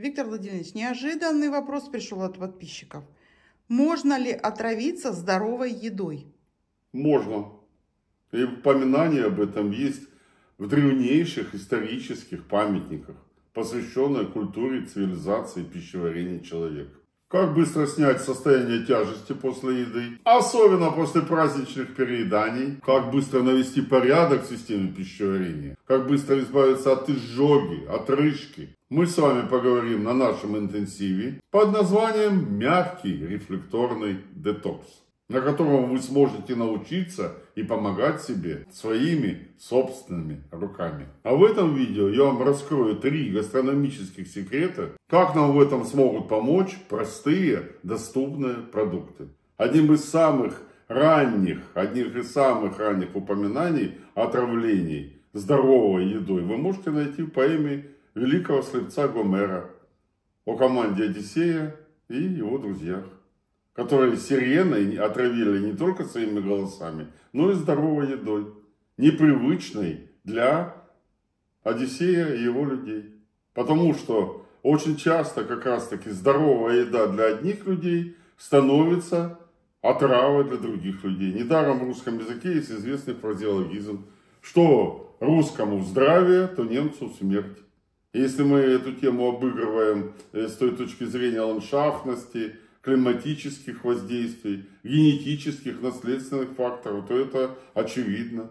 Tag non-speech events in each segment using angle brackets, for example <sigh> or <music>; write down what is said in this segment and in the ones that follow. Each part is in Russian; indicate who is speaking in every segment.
Speaker 1: Виктор Владимирович, неожиданный вопрос пришел от подписчиков. Можно ли отравиться здоровой едой?
Speaker 2: Можно. И упоминание об этом есть в древнейших исторических памятниках, посвященных культуре, цивилизации, пищеварения человека. Как быстро снять состояние тяжести после еды, особенно после праздничных перееданий. Как быстро навести порядок в системе пищеварения. Как быстро избавиться от изжоги, от рыжки. Мы с вами поговорим на нашем интенсиве под названием «Мягкий рефлекторный детокс» на котором вы сможете научиться и помогать себе своими собственными руками. А в этом видео я вам раскрою три гастрономических секрета, как нам в этом смогут помочь простые, доступные продукты. Одним из самых ранних, одних из самых ранних упоминаний отравлений здоровой едой вы можете найти в поэме великого слепца Гомера о команде Одиссея и его друзьях которые сиреной отравили не только своими голосами, но и здоровой едой, непривычной для Одиссея и его людей. Потому что очень часто как раз таки здоровая еда для одних людей становится отравой для других людей. Недаром в русском языке есть известный фразеологизм, что русскому здравие, то немцу смерть. Если мы эту тему обыгрываем э, с той точки зрения ландшафтности, климатических воздействий, генетических, наследственных факторов, то это очевидно.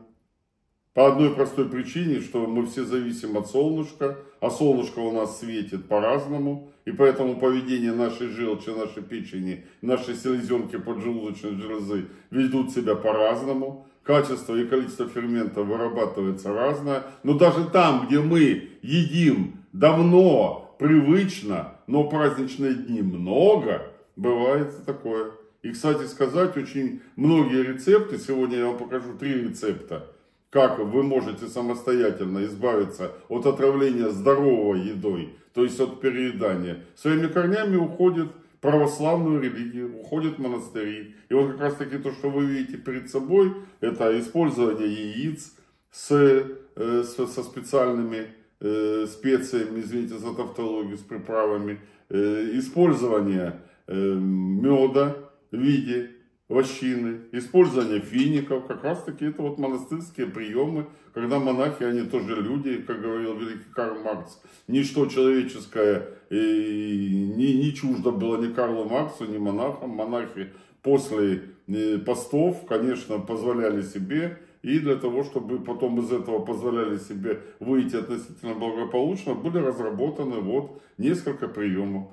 Speaker 2: По одной простой причине, что мы все зависим от солнышка, а солнышко у нас светит по-разному, и поэтому поведение нашей желчи, нашей печени, нашей селезенки поджелудочной железы ведут себя по-разному. Качество и количество ферментов вырабатывается разное. Но даже там, где мы едим давно, привычно, но праздничные дни много, Бывает такое. И, кстати сказать, очень многие рецепты, сегодня я вам покажу три рецепта, как вы можете самостоятельно избавиться от отравления здоровой едой, то есть от переедания. Своими корнями уходит православную религию, уходят монастыри. И вот как раз таки то, что вы видите перед собой, это использование яиц с, э, с, со специальными э, специями, извините за тавтологию, с приправами, э, использование меда в виде вощины, использование фиников, как раз таки это вот монастырские приемы, когда монахи, они тоже люди, как говорил великий Карл Маркс, ничто человеческое и не, не чуждо было ни Карлу Марксу, ни монахам. Монахи после э, постов, конечно, позволяли себе и для того, чтобы потом из этого позволяли себе выйти относительно благополучно, были разработаны вот несколько приемов.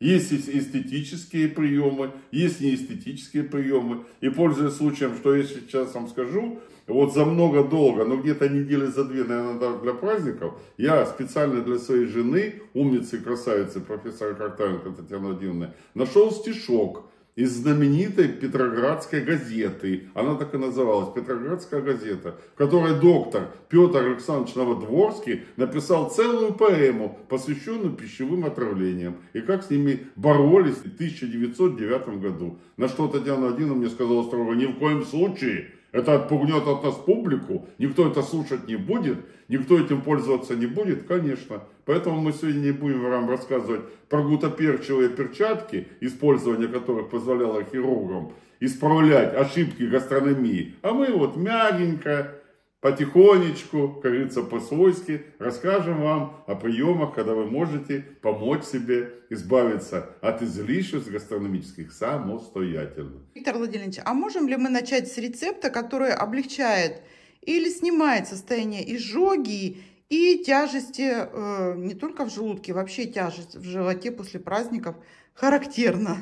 Speaker 2: Есть эстетические приемы, есть неэстетические приемы. И пользуясь случаем, что я сейчас вам скажу, вот за много долго, но где-то недели за две, наверное, для праздников, я специально для своей жены, умницы красавицы, профессора Картавенко Татьяны Владимировны, нашел стишок из знаменитой Петроградской газеты. Она так и называлась, Петроградская газета, в которой доктор Петр Александрович Новодворский написал целую поэму, посвященную пищевым отравлениям и как с ними боролись в 1909 году. На что Татьяна Владимировна мне сказала строго, ни в коем случае это отпугнет от нас публику, никто это слушать не будет, никто этим пользоваться не будет, конечно. Поэтому мы сегодня не будем вам рассказывать про гутоперчивые перчатки, использование которых позволяло хирургам исправлять ошибки гастрономии. А мы вот мягенько, потихонечку, как говорится, по-свойски расскажем вам о приемах, когда вы можете помочь себе избавиться от излишеств гастрономических самостоятельно.
Speaker 1: Виктор Владимирович, а можем ли мы начать с рецепта, который облегчает или снимает состояние изжоги и тяжести э, не только в желудке, вообще тяжесть в животе после праздников характерна?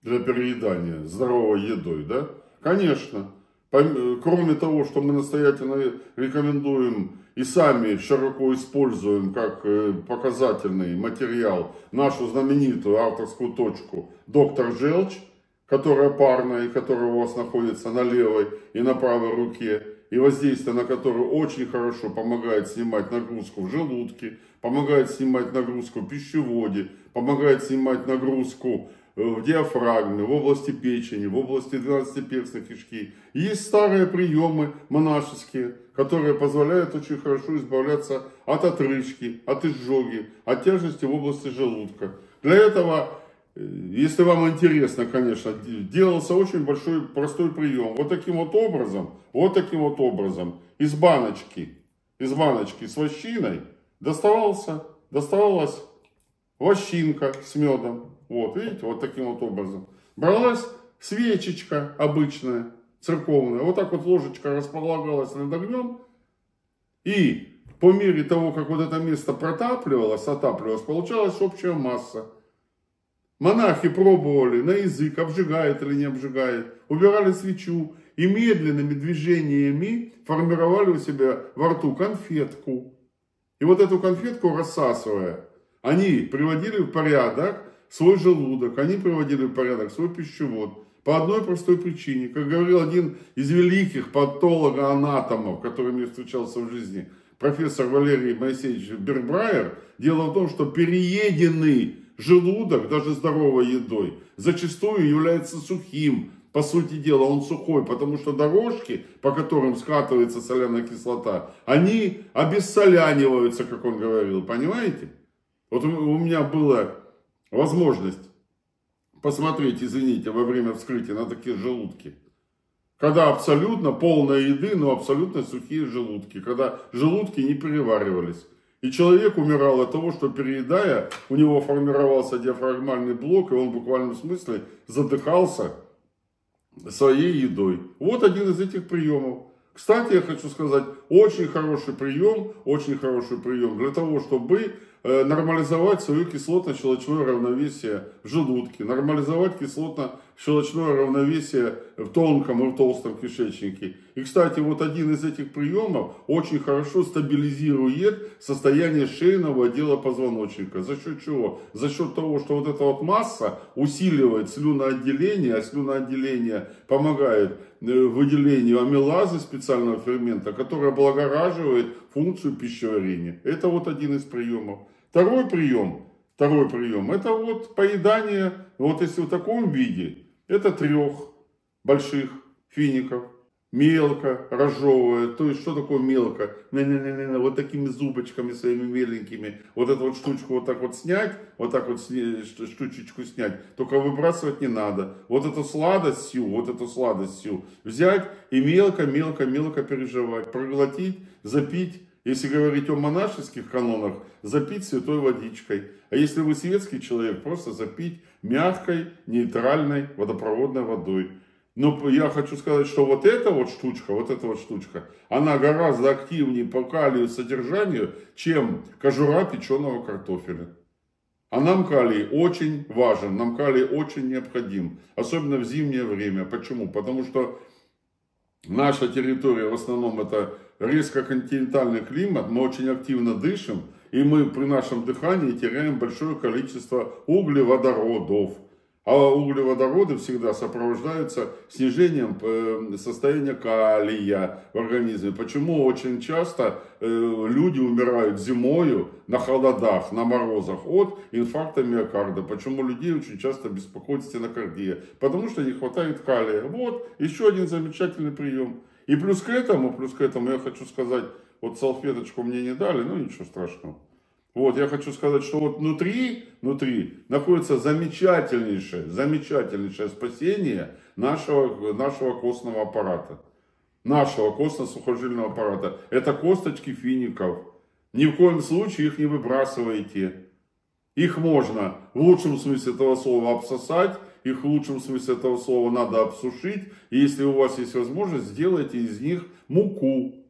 Speaker 2: Для переедания здоровой едой, да? Конечно. Кроме того, что мы настоятельно рекомендуем и сами широко используем как э, показательный материал нашу знаменитую авторскую точку «Доктор Желчь», которая парная и которая у вас находится на левой и на правой руке, и воздействие на которую очень хорошо помогает снимать нагрузку в желудке, помогает снимать нагрузку в пищеводе, помогает снимать нагрузку в диафрагме, в области печени, в области 12-перстной кишки. Есть старые приемы монашеские, которые позволяют очень хорошо избавляться от отрыжки, от изжоги, от тяжести в области желудка. Для этого, э, если вам интересно, конечно, делался очень большой простой прием. Вот таким вот образом, вот таким вот образом, из баночки, из баночки с вощиной доставался, доставалась вощинка с медом. Вот, видите, вот таким вот образом. Бралась свечечка обычная, церковная. Вот так вот ложечка располагалась над огнем. И по мере того, как вот это место протапливалось, отапливалось, получалась общая масса. Монахи пробовали на язык, обжигает или не обжигает, убирали свечу и медленными движениями формировали у себя во рту конфетку. И вот эту конфетку рассасывая, они приводили в порядок свой желудок, они приводили в порядок свой пищевод. По одной простой причине. Как говорил один из великих патолога-анатомов, который мне встречался в жизни, профессор Валерий Моисеевич Бербрайер, дело в том, что перееденный желудок, даже здоровой едой, зачастую является сухим. По сути дела, он сухой, потому что дорожки, по которым скатывается соляная кислота, они обессоляниваются, как он говорил, понимаете? Вот у меня была возможность посмотреть, извините, во время вскрытия на такие желудки. Когда абсолютно полная еды, но абсолютно сухие желудки. Когда желудки не переваривались. И человек умирал от того, что переедая, у него формировался диафрагмальный блок, и он в буквальном смысле задыхался своей едой. Вот один из этих приемов. Кстати, я хочу сказать, очень хороший прием, очень хороший прием для того, чтобы нормализовать свое кислотно-щелочное равновесие в желудке, нормализовать кислотно-щелочное равновесие в тонком и в толстом кишечнике. И, кстати, вот один из этих приемов очень хорошо стабилизирует состояние шейного отдела позвоночника. За счет чего? За счет того, что вот эта вот масса усиливает слюноотделение, а слюноотделение помогает э, выделению амилазы специального фермента, который облагораживает функцию пищеварения. Это вот один из приемов. Второй прием, второй прием, это вот поедание, вот если в таком виде, это трех больших фиников, мелко разжевывая. То есть, что такое мелко? Не -не -не -не, вот такими зубочками своими меленькими. Вот эту вот штучку вот так вот снять, вот так вот штучечку снять. Только выбрасывать не надо. Вот эту сладость вот эту сладость взять и мелко, мелко, мелко переживать. Проглотить, запить если говорить о монашеских канонах, запить святой водичкой. А если вы светский человек, просто запить мягкой, нейтральной водопроводной водой. Но я хочу сказать, что вот эта вот штучка, вот эта вот штучка, она гораздо активнее по калию содержанию, чем кожура печеного картофеля. А нам калий очень важен, нам калий очень необходим, особенно в зимнее время. Почему? Потому что наша территория в основном это резко континентальный климат, мы очень активно дышим, и мы при нашем дыхании теряем большое количество углеводородов. А углеводороды всегда сопровождаются снижением э, состояния калия в организме. Почему очень часто э, люди умирают зимою на холодах, на морозах от инфаркта миокарда? Почему людей очень часто беспокоит стенокардия? Потому что не хватает калия. Вот еще один замечательный прием. И плюс к этому, плюс к этому я хочу сказать, вот салфеточку мне не дали, ну ничего страшного. Вот, я хочу сказать, что вот внутри, внутри находится замечательнейшее, замечательнейшее спасение нашего, нашего костного аппарата. Нашего костно-сухожильного аппарата. Это косточки фиников. Ни в коем случае их не выбрасывайте. Их можно в лучшем смысле этого слова обсосать, их в лучшем смысле этого слова надо обсушить. И если у вас есть возможность, сделайте из них муку.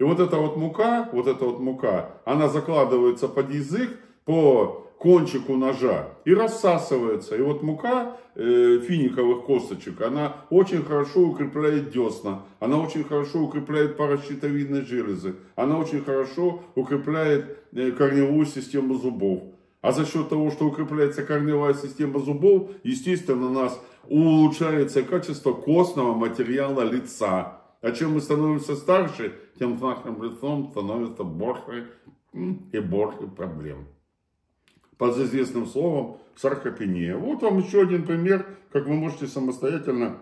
Speaker 2: И вот эта вот мука, вот эта вот мука, она закладывается под язык по кончику ножа и рассасывается. И вот мука э, финиковых косточек, она очень хорошо укрепляет десна, она очень хорошо укрепляет паращитовидные железы, она очень хорошо укрепляет э, корневую систему зубов. А за счет того, что укрепляется корневая система зубов, естественно, у нас улучшается качество костного материала лица. А чем мы становимся старше, тем с нашим лицом становится больше и больше проблем. под известным словом саркопения. Вот вам еще один пример, как вы можете самостоятельно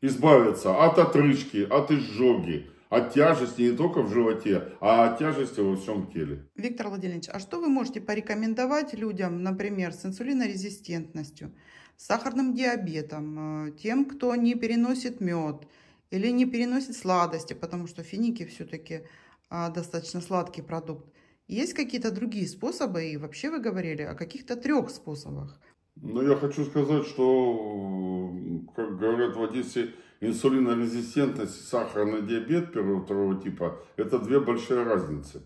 Speaker 2: избавиться от отрыжки, от изжоги, от тяжести не только в животе, а от тяжести во всем теле.
Speaker 1: Виктор Владимирович, а что вы можете порекомендовать людям, например, с инсулинорезистентностью, с сахарным диабетом, э, тем, кто не переносит мед или не переносит сладости, потому что финики все-таки а, достаточно сладкий продукт. Есть какие-то другие способы, и вообще вы говорили о каких-то трех способах.
Speaker 2: Ну, я хочу сказать, что, как говорят в Одессе, инсулинорезистентность и сахарный диабет первого и второго типа – это две большие разницы.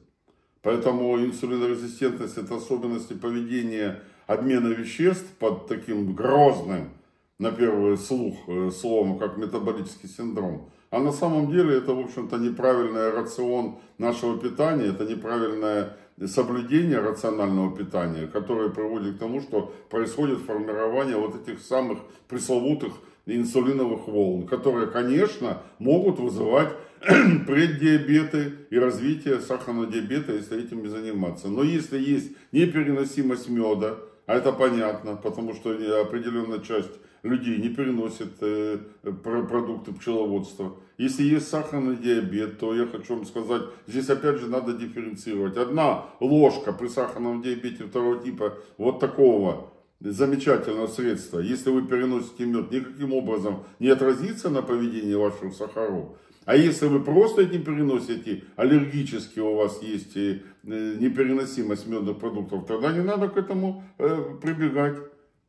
Speaker 2: Поэтому инсулинорезистентность – это особенности поведения обмена веществ под таким грозным, на первый слух, э, словом, как метаболический синдром. А на самом деле это, в общем-то, неправильный рацион нашего питания, это неправильное соблюдение рационального питания, которое приводит к тому, что происходит формирование вот этих самых пресловутых инсулиновых волн, которые, конечно, могут вызывать <clears throat> преддиабеты и развитие сахарного диабета, если этим не заниматься. Но если есть непереносимость меда, а это понятно, потому что определенная часть людей не переносит э, продукты пчеловодства. Если есть сахарный диабет, то я хочу вам сказать, здесь опять же надо дифференцировать. Одна ложка при сахарном диабете второго типа вот такого замечательного средства, если вы переносите мед, никаким образом не отразится на поведении ваших сахаров. А если вы просто этим переносите, аллергически у вас есть э, непереносимость медных продуктов, тогда не надо к этому э, прибегать.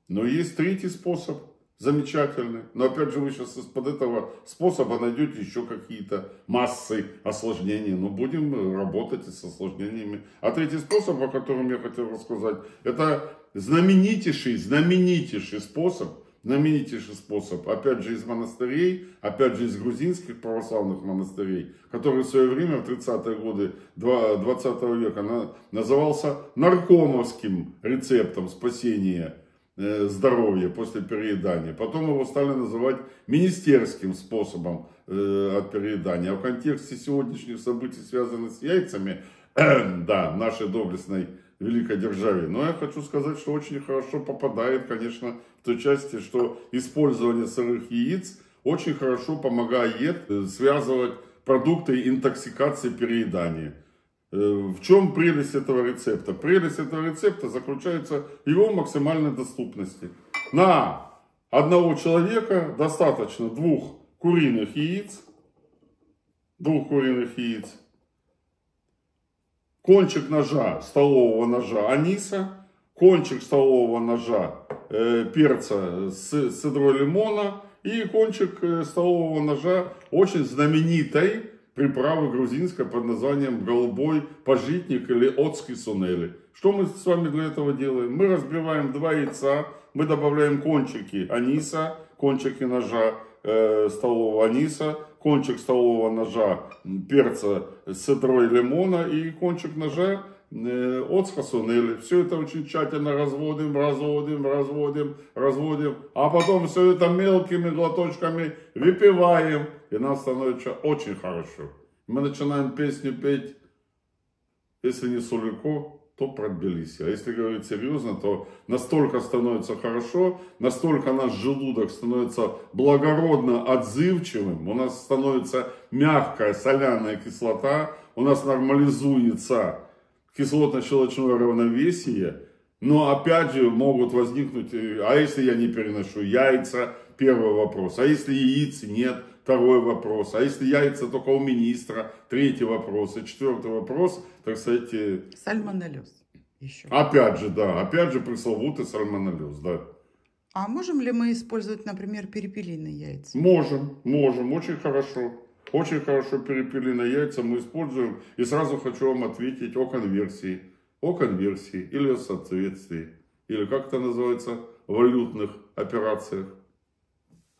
Speaker 2: Но есть третий способ замечательный. Но опять же, вы сейчас из-под этого способа найдете еще какие-то массы осложнений. Но будем работать с осложнениями. А третий способ, о котором я хотел рассказать, это знаменитейший, знаменитейший способ, знаменитейший способ, опять же из монастырей, опять же из грузинских православных монастырей, который в свое время, в 30-е годы 20 века, назывался наркомовским рецептом спасения здоровья после переедания. Потом его стали называть министерским способом э, от переедания. А в контексте сегодняшних событий, связанных с яйцами, <clears throat> да, нашей доблестной великой державе. Но я хочу сказать, что очень хорошо попадает, конечно, в той части, что использование сырых яиц очень хорошо помогает э, связывать продукты интоксикации переедания. Э, в чем прелесть этого рецепта? Прелесть этого рецепта заключается в его максимальной доступности. На одного человека достаточно двух куриных яиц, двух куриных яиц, кончик ножа, столового ножа аниса, кончик столового ножа э, перца с цедрой лимона и кончик э, столового ножа очень знаменитой приправы грузинской под названием голубой пожитник или отский сунели. Что мы с вами для этого делаем? Мы разбиваем два яйца, мы добавляем кончики аниса, кончики ножа э, столового аниса, кончик столового ножа перца с цедрой лимона и кончик ножа от сунели. Все это очень тщательно разводим, разводим, разводим, разводим. А потом все это мелкими глоточками выпиваем и нам становится очень хорошо. Мы начинаем песню петь, если не Сулико, то про Тбилиси. А если говорить серьезно, то настолько становится хорошо, настолько наш желудок становится благородно отзывчивым, у нас становится мягкая соляная кислота, у нас нормализуется кислотно-щелочное равновесие, но опять же могут возникнуть, э, а если я не переношу яйца, первый вопрос, а если яиц нет, Второй вопрос. А если яйца только у министра? Третий вопрос. И четвертый вопрос, так сказать... Э,
Speaker 1: сальмонеллез.
Speaker 2: Еще. Опять же, да. Опять же пресловутый сальмонеллез, да.
Speaker 1: А можем ли мы использовать, например, перепелиные яйца?
Speaker 2: Можем, можем. Очень хорошо. Очень хорошо перепелиные яйца мы используем. И сразу хочу вам ответить о конверсии. О конверсии или о соответствии. Или как это называется? Валютных операциях.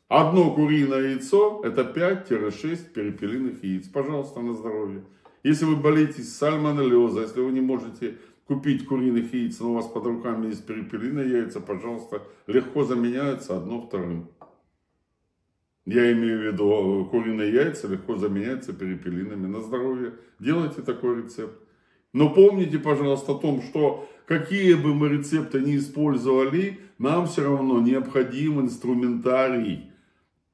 Speaker 2: Одно куриное яйцо – это 5-6 перепелиных яиц. Пожалуйста, на здоровье. Если вы болеете сальмонеллеза, если вы не можете купить куриных яиц, но у вас под руками есть перепелиные яйца, пожалуйста, легко заменяются одно вторым. Я имею в виду, куриные яйца легко заменяются перепелиными на здоровье. Делайте такой рецепт. Но помните, пожалуйста, о том, что какие бы мы рецепты ни использовали, нам все равно необходим инструментарий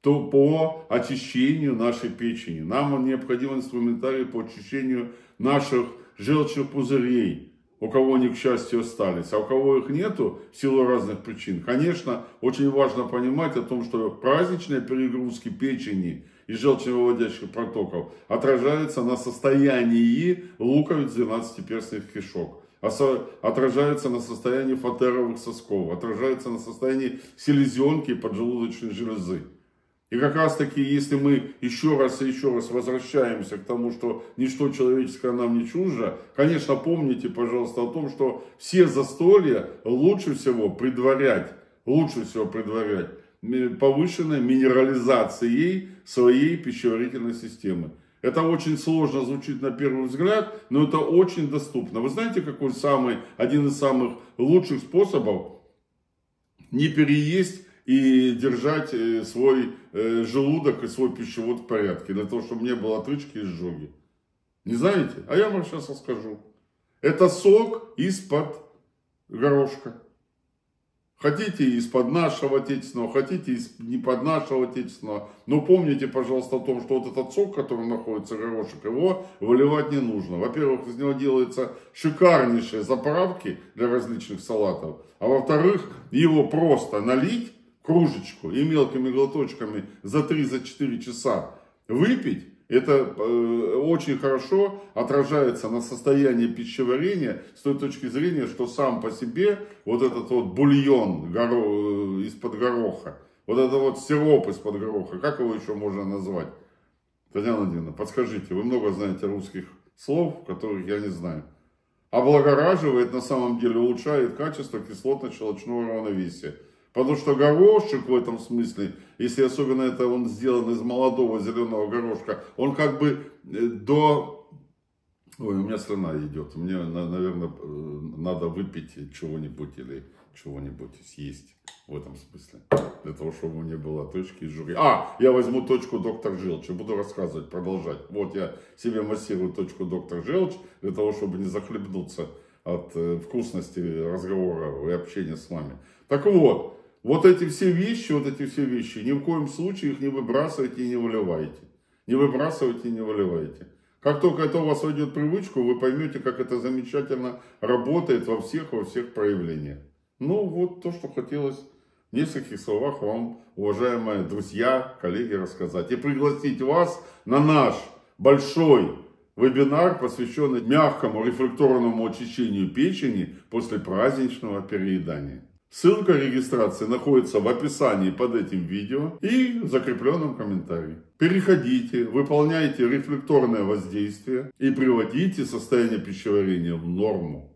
Speaker 2: то по очищению нашей печени. Нам необходим инструментарий по очищению наших желчных пузырей, у кого они, к счастью, остались, а у кого их нету в силу разных причин. Конечно, очень важно понимать о том, что праздничные перегрузки печени и желчевыводящих протоков отражаются на состоянии луковиц 12-перстных кишок отражаются на состоянии фатеровых сосков, отражаются на состоянии селезенки и поджелудочной железы. И как раз таки, если мы еще раз и еще раз возвращаемся к тому, что ничто человеческое нам не чуждо, конечно, помните, пожалуйста, о том, что все застолья лучше всего предварять, лучше всего предварять повышенной минерализацией своей пищеварительной системы. Это очень сложно звучит на первый взгляд, но это очень доступно. Вы знаете, какой самый, один из самых лучших способов не переесть и держать э, свой э, желудок и свой пищевод в порядке, для того, чтобы не было отрычки и изжоги. Не знаете? А я вам сейчас расскажу. Это сок из-под горошка. Хотите из-под нашего отечественного, хотите из не под нашего отечественного. Но помните, пожалуйста, о том, что вот этот сок, который находится горошек, его выливать не нужно. Во-первых, из него делаются шикарнейшие заправки для различных салатов. А во-вторых, его просто налить кружечку и мелкими глоточками за 3-4 часа выпить, это э, очень хорошо отражается на состоянии пищеварения с той точки зрения, что сам по себе вот этот вот бульон горо, э, из-под гороха, вот это вот сироп из-под гороха, как его еще можно назвать? Татьяна Владимировна, подскажите, вы много знаете русских слов, которых я не знаю. Облагораживает, на самом деле улучшает качество кислотно-щелочного равновесия. Потому что горошек в этом смысле, если особенно это он сделан из молодого зеленого горошка, он как бы э, до... Ой, у меня страна идет. Мне, наверное, э, надо выпить чего-нибудь или чего-нибудь съесть в этом смысле. Для того, чтобы не было точки из жюри. А, я возьму точку доктор Желчь и буду рассказывать, продолжать. Вот я себе массирую точку доктор Желчь, для того, чтобы не захлебнуться от э, вкусности разговора и общения с вами. Так вот, вот эти все вещи, вот эти все вещи, ни в коем случае их не выбрасывайте и не выливайте. Не выбрасывайте и не выливайте. Как только это у вас войдет привычку, вы поймете, как это замечательно работает во всех, во всех проявлениях. Ну, вот то, что хотелось в нескольких словах вам, уважаемые друзья, коллеги, рассказать. И пригласить вас на наш большой вебинар, посвященный мягкому рефлекторному очищению печени после праздничного переедания. Ссылка регистрации находится в описании под этим видео и в закрепленном комментарии. Переходите, выполняйте рефлекторное воздействие и приводите состояние пищеварения в норму.